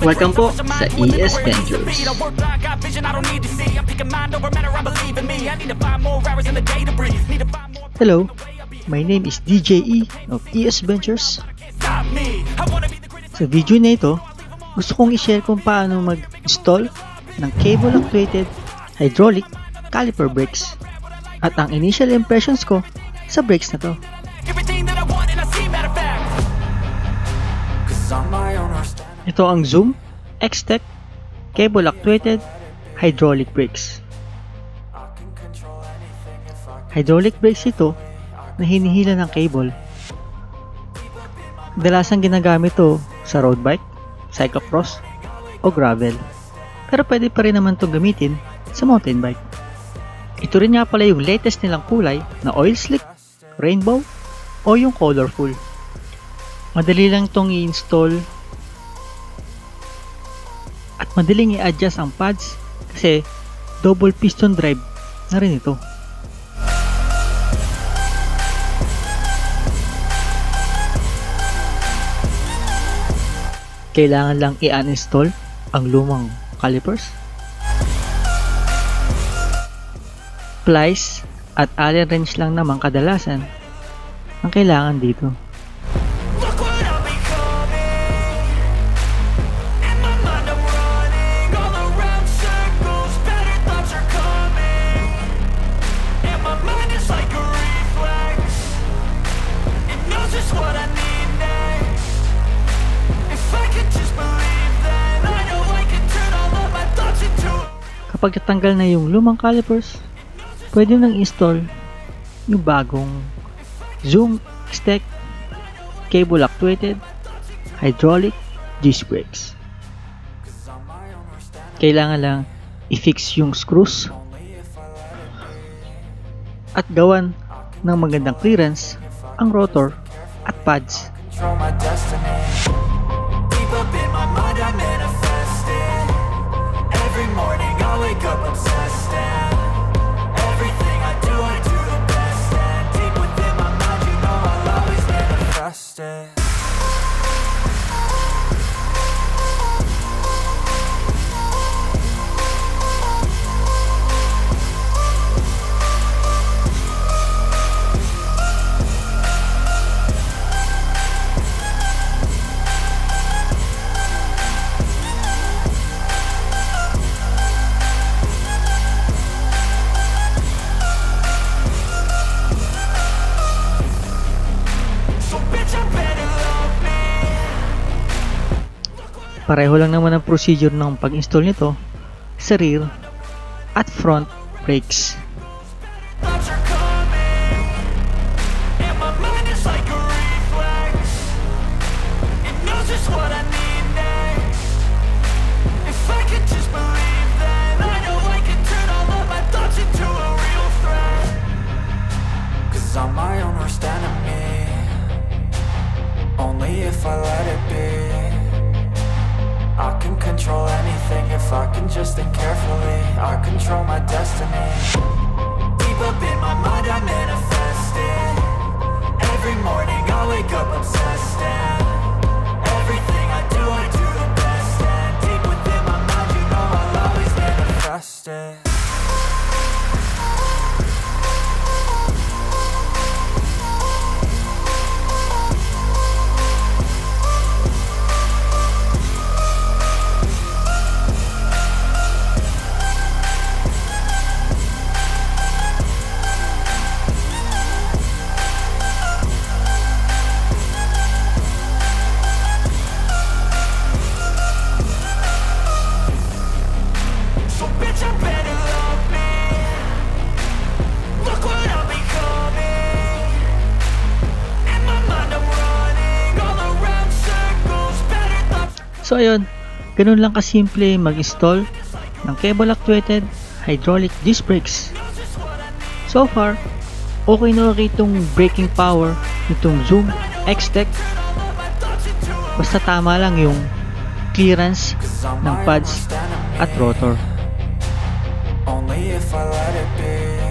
Welcome po sa ES Ventures. Hello, my name is DJE of ES Ventures. Sa video na ito, gusto kong i-share kung paano mag-install ng cable-actuated hydraulic caliper brakes at ang initial impressions ko sa brakes na to. Ito ang Zoom X-Tech cable-actuated hydraulic brakes. Hydraulic brakes ito na hinihila ng cable. Kadalasang ginagamit to sa road bike, cyclocross, o gravel. Pero pwede pa rin naman to gamitin sa mountain bike. Ito rin nga pala yung latest nilang kulay na oil slick, rainbow, o yung colorful. Madali lang itong i-install madaling i-adjust ang pads kasi double piston drive na rin ito. Kailangan lang i-uninstall ang lumang calipers. Plies at allen wrench lang naman kadalasan ang kailangan dito. Kapag natanggal na yung lumang calipers, pwede nang install yung bagong Zoom X-Tech cable actuated hydraulic disc brakes. Kailangan lang i-fix yung screws at gawan ng magandang clearance ang rotor at pads. control wake up obsessed, Pareho lang naman ang procedure ng pag-install nito sa rear at front brakes. Just think carefully. I control my destiny. Deep up in my mind, I manifest it. Every morning, So ayun, ganun lang kasimple mag-install ng cable actuated hydraulic disc brakes. So far, okay na okay itong braking power nitong Zoom X-Tech basta tama lang yung clearance ng pads at rotor. Only if I let it be.